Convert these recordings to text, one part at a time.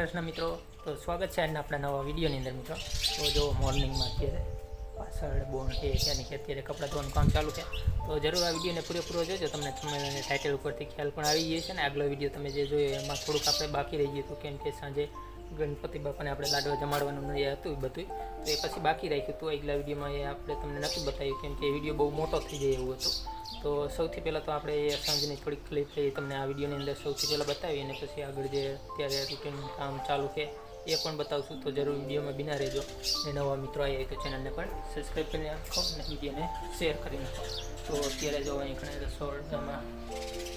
કૃષ્ણ મિત્રો, તો સ્વાગત છે આજના આપણા નવા વિડીયોની અંદર મિત્રો. તો જો મોર્નિંગમાં અત્યારે પાછળ બોન છે ત્યાંની કે અત્યારે કપડાં ધોવાનું કામ ચાલુ છે, તો જરૂર આ વિડીયોને પૂરેપૂરો જોજો. તમને તમને ટાઇટલ ઉપરથી ખ્યાલ પણ આવી ગયો છે ને. આગલો વીડિયો તમે જે જોયો એમાં થોડુંક આપણે બાકી રહી ગયું હતું, કેમ કે સાંજે ગણપતિ બાપાને આપણે લાડવા જમાડવાનું એ હતું બધું તો એ પછી બાકી રાખ્યું હતું. આગલા વિડીયોમાં એ આપણે તમને નહોતું બતાવ્યું, કેમ કે એ વીડિયો બહુ મોટો થઈ જાય એવું હતું. તો સૌથી પહેલાં તો આપણે એ સાંજની થોડીક ક્લિપ લઈ તમને આ વિડીયોની અંદર સૌથી પહેલાં બતાવી અને પછી આગળ જે અત્યારે રૂટીન કામ ચાલુ છે, એ પણ બતાવશું. તો જરૂર વિડીયોમાં બિના રહેજો. અને નવા મિત્રો આવ્યા તો ચેનલને પણ સબસ્ક્રાઈબ કરી નાખો અને વિડીયોને શેર કરી નાખો. તો અત્યારે જો અહીં ઘણા રસોડામાં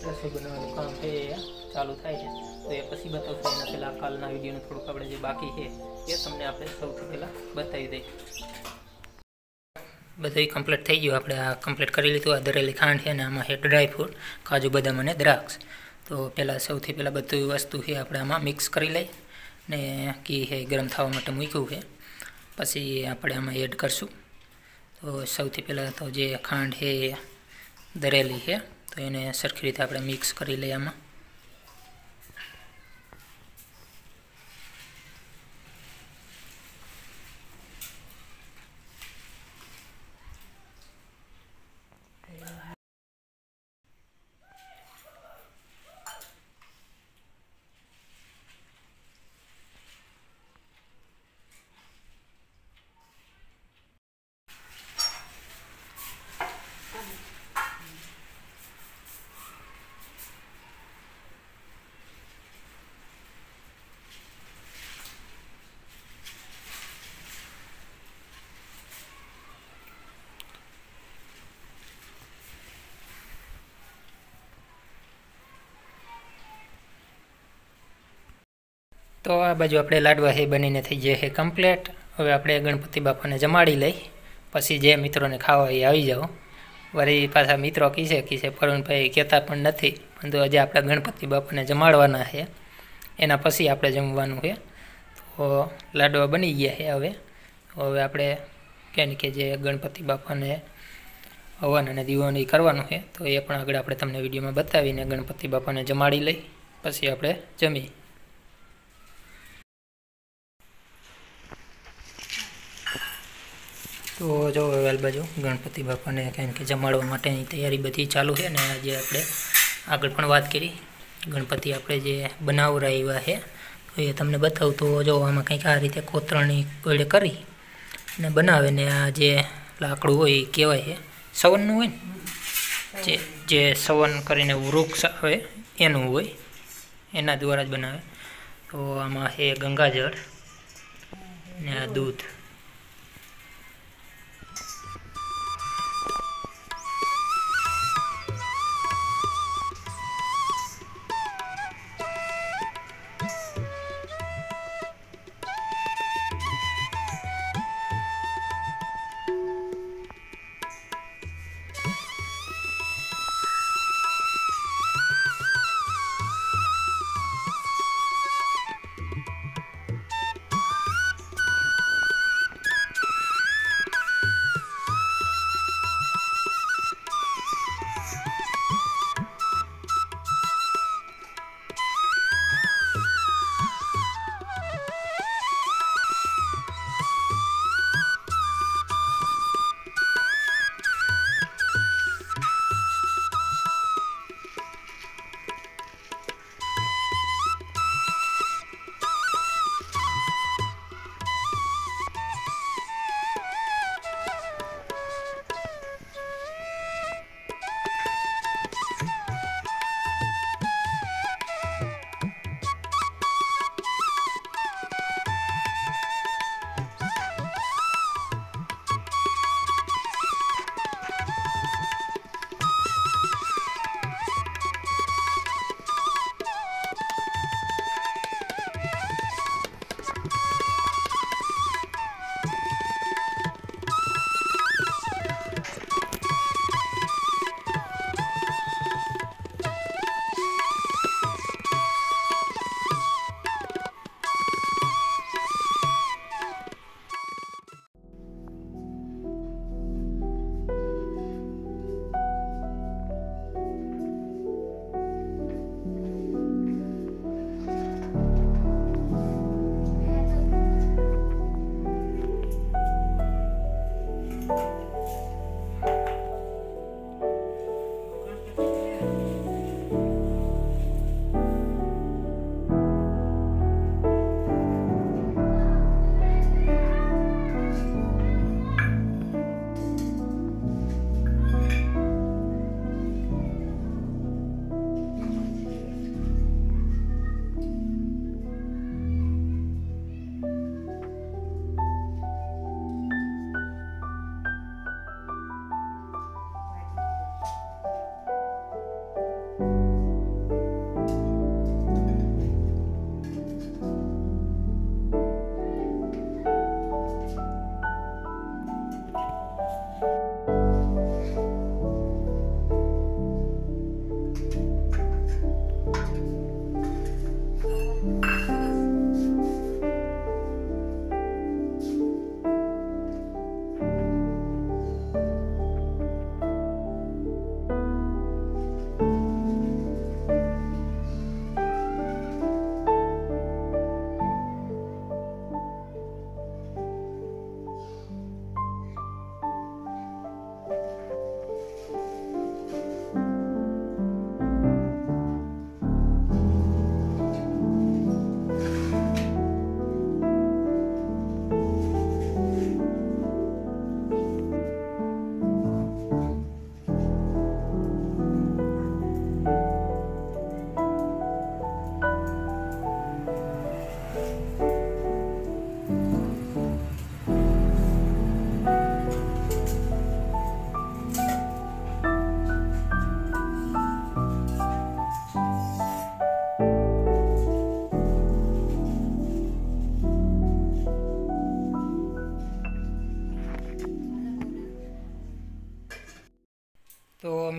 રસોઈ બનાવવાનું કામ છે, એ ચાલુ થાય છે. તો એ પછી બતાવશું એના પહેલાં કાલના વિડીયોનું થોડુંક આપણે જે બાકી છે, એ તમને આપણે સૌથી પહેલાં બતાવી દઈએ. બધું કમ્પ્લીટ થઈ ગયું. આપણે આ કમ્પ્લીટ કરી લીધું. આ દરેલી ખાંડ છે અને આમાં છે ડ્રાયફ્રૂટ કાજુ, બદામ અને દ્રાક્ષ. તો પહેલાં સૌથી પહેલાં બધું વસ્તુ છે આપણે આમાં મિક્સ કરી લઈ ને ઘી છે ગરમ થવા માટે મૂક્યું છે. પછી આપણે આમાં એડ કરશું. તો સૌથી પહેલાં તો જે ખાંડ છે દરેલી છે, તો એને સરખી રીતે આપણે મિક્સ કરી લઈએ આમાં. તો આ બાજુ આપણે લાડવા એ બનીને થઈ જાય છે કમ્પ્લેટ હવે આપણે ગણપતિ બાપાને જમાડી લઈ, પછી જે મિત્રોને ખાવા એ આવી જાઓ. વળી પાછા મિત્રો કીશે કીશે પરુણભાઈ કહેતા પણ નથી, પરંતુ આજે આપણે ગણપતિ બાપાને જમાડવાના છે એના પછી આપણે જમવાનું છે તો લાડવા બની ગયા છે હવે. હવે આપણે કહેને કે જે ગણપતિ બાપાને હવન અને દીવન કરવાનું છે તો એ પણ આગળ આપણે તમને વિડીયોમાં બતાવીને ગણપતિ બાપાને જમાડી લઈ, પછી આપણે જમી તો જો વેલ બાજુ ગણપતિ બાપાને કેમ કે જમાડવા માટેની તૈયારી બધી ચાલુ છે ને આજે આપણે આગળ પણ વાત કરી. ગણપતિ આપણે જે બનાવરા એવા છે, તો એ તમને બતાવું તો જો આમાં કંઈક આ રીતે કોતરણી કોયડે કરી અને બનાવે ને આ જે લાકડું હોય એ કહેવાય છે, સવનનું હોય ને? જે જે સવન કરીને વૃક્ષ આવે એનું હોય, એના દ્વારા જ બનાવે. તો આમાં છે ગંગાજળ ને આ દૂધ.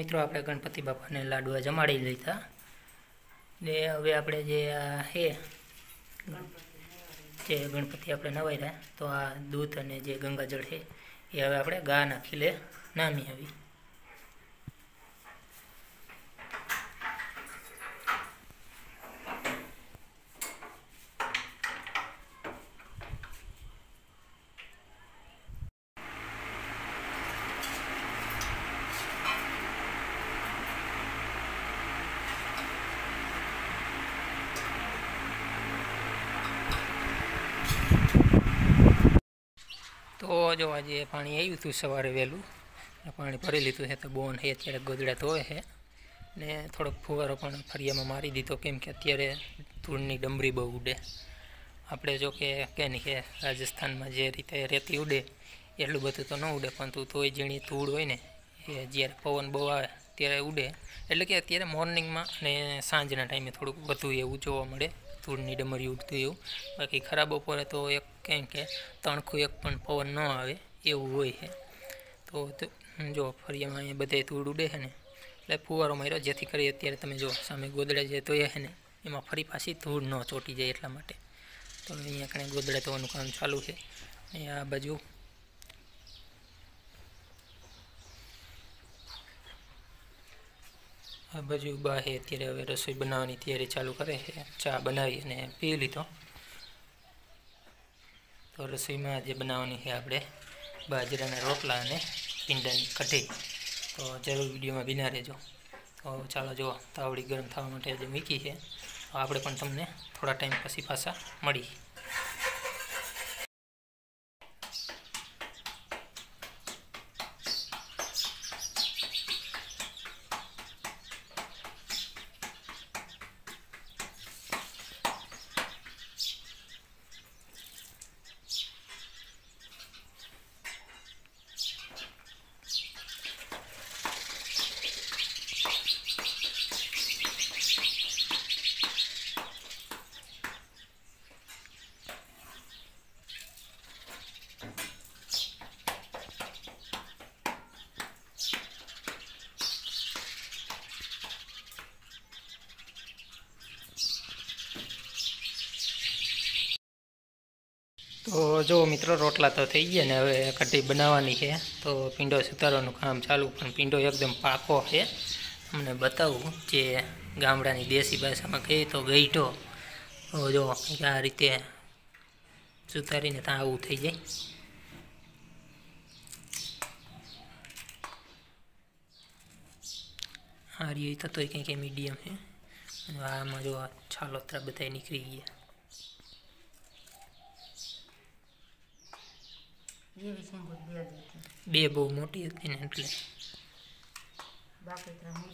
મિત્રો, આપણે ગણપતિ બાપાને લાડવા જમાડી લીધા. ને હવે આપણે જે આ છે જે ગણપતિ આપણે નવાઈ રહ્યા તો આ દૂધ અને જે ગંગાજળ છે એ હવે આપણે ગા નાખી લે, નામી આવી. તો જો આજે પાણી આવ્યું હતું સવારે વહેલું પાણી ભરી લીધું છે, તો બોન છે, અત્યારે ગોદડા ધોવે છે, ને થોડોક ફુવારો પણ ફરિયામાં મારી દીધો, કેમ કે અત્યારે ધૂળની ડમરી બહુ ઉડે. આપણે જો કે કે નહીં કે રાજસ્થાનમાં જે રીતે રેતી ઉડે, એટલું બધું તો ન ઉડે પરંતુ તોય ઝીણી ધૂળ હોય ને, એ જ્યારે પવન બહુ આવે ત્યારે ઉડે. એટલે કે અત્યારે મોર્નિંગમાં અને સાંજના ટાઈમે થોડુંક વધુ એવું જોવા મળે. ધૂળની ડમરી ઉડતું એવું. બાકી ખરાબ બપોરે તો એક કેમ કે તણખું એક પણ પવન ન આવે એવું હોય છે. તો તો જો ફરિયામાં અહીંયા બધે ધૂળ ઉડે છે ને. એટલે ફુવારો માર્યો. જેથી કરી અત્યારે તમે જો સામે ગોદડા જે ધોયા છે ને, એમાં ફરી પાછી ધૂળ ન ચોંટી જાય એટલા માટે. તો અહીંયા કણે ગોદડા ધોવાનું કામ ચાલુ છે. અને આ બાજુ આ બાજુ બાહે અત્યારે હવે રસોઈ બનાવવાની તૈયારી ચાલુ કરે છે ચા બનાવી અને પી લીધો. તો રસોઈમાં જે બનાવવાની છે આપણે બાજરાના રોટલા અને ભીંડાની કઢી. તો જરૂર વિડીયોમાં બિના રહેજો. તો ચાલો જુઓ, તાવડી ગરમ થવા માટે જે મૂકી છે. તો આપણે પણ તમને થોડા ટાઈમ પછી પાછા મળી. તો જો મિત્રો રોટલા તો થઈ ગયા ને હવે કઢી બનાવવાની છે. તો પીંડો સુધારવાનું કામ ચાલુ, પણ પીંડો એકદમ પાકો છે. તમને બતાવું જે ગામડાની દેશી ભાષામાં કહીએ તો ગઈઢો. તો જો આ રીતે સુધારીને ત્યાં આવું થઈ જાય. આ રહી તો કંઈક મીડિયમ છે. આમાં જો છાલોતરા બધા નીકળી ગયા જેવી છે ને બે બહુ મોટી હતી ને એટલે. બાકી ત્રણ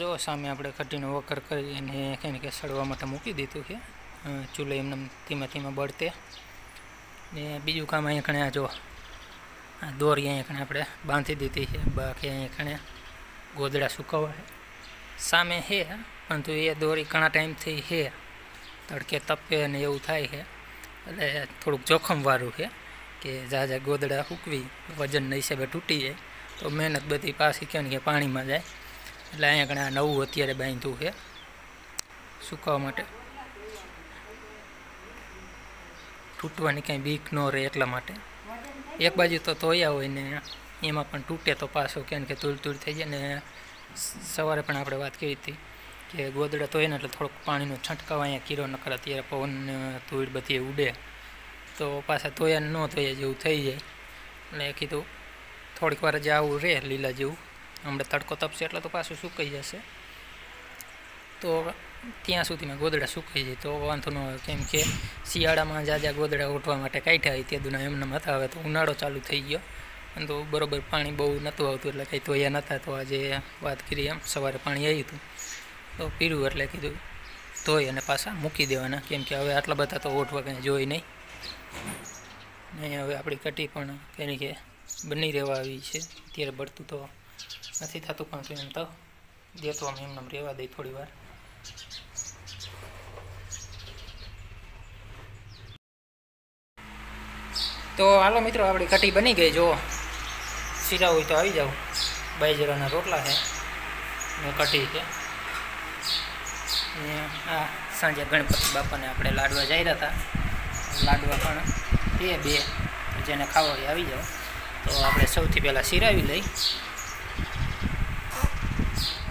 જો સામે આપણે કઢીનો વકર કરી અને કંઈ કે સડવા માટે મૂકી દીધું છે. ચૂલે એમને ધીમે ધીમે બળતે. ને બીજું કામ અહીંયા કણે આ જો, આ દોરી અહીંયા કણે આપણે બાંધી દીધી છે. બાકી અહીંયા કણે ગોદડા સુકવવા છે. સામે છે પરંતુ એ દોરી ઘણા ટાઈમથી છે. તડકે તપે અને એવું થાય છે. એટલે થોડુંક જોખમવાળું છે કે ઝાઝા ગોદડા સૂકવી વજનના હિસાબે તૂટી જાય. તો મહેનત બધી પાછી કહે કે પાણીમાં જાય. એટલે અહીંયા આ નવું અત્યારે બાંધ્યું છે સૂકવા માટે. તૂટવાની કાંઈ બીક ન રહે એટલા માટે. એક બાજુ તો તોયા હોય ને એમાં પણ તૂટે તો પાછો, કેમ કે તૂળ તૂળ થઈ જાય ને સવારે પણ આપણે વાત કરી હતી કે ગોદડા તોય ને એટલે થોડોક પાણીનો છંટકાવ અહીંયા કીરો નકર અત્યારે પવન ને ધૂળ બધી ઉડે. તો પાછા તોયા ન તોયા જેવું થઈ જાય. એટલે કીધું થોડીક વાર જ આવું રહે લીલા જેવું. હમણાં તડકો તપશે એટલે તો પાછું સુકાઈ જશે. તો ત્યાં સુધીમાં ગોદડા સુકાઈ જાય તો વાંધો ન આવે. કેમ કે શિયાળામાં જાજા ગોદડા ઉઠવા માટે કાઢ્યા હોય તે દુના એમને હતા હવે તો ઉનાળો ચાલુ થઈ ગયો. અને તો બરોબર પાણી બહુ નહોતું આવતું, એટલે કંઈ ધોયા નહોતા. તો આજે વાત કરી એમ, સવારે પાણી આવ્યું હતું. તો પીરું એટલે કીધું, ધોઈ અને પાછા મૂકી દેવાના. કેમ કે હવે આટલા બધા તો ઓઠવા કંઈ જોઈ નહીં. નહીં હવે આપણી કટી પણ કંઈ કે બની રહેવા આવી છે. અત્યારે બળતું તો નથી થતું પણ એમ તો. દેતો અમે એમને રહેવા દઈ થોડી વાર તો હાલો મિત્રો, આપણી કટી બની ગઈ જો શીરા હોય તો આવી જાઓ. બાઈજરાના રોટલા છે. ને કઢી છે. ને આ સાંજે ગણપતિ બાપાને આપણે લાડવા જાય હતા. લાડવા પણ બે બે. જેને ખાવા હોય આવી જાઓ. તો આપણે સૌથી પહેલાં શીરાવી લઈ.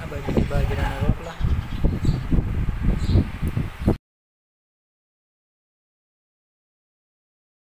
આ બાજુ બાજરાના રોટલા